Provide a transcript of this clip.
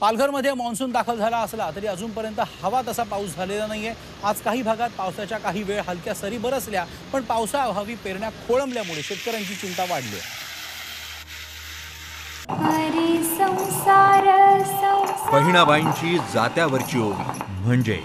पालघरमध्ये मान्सून दाखल झाला असला तरी अजूनपर्यंत हवा तसा पाऊस झालेला नाहीये. आज काही भागात पावसाच्या काही वेळ हलक्या सरी बरसल्या पण पावसाअभावी पेरण्या खोळंबल्यामुळे शेतकऱ्यांची चिंता वाढली. आहे बहिणाबाईंची जात्यावरची ओवी म्हणजे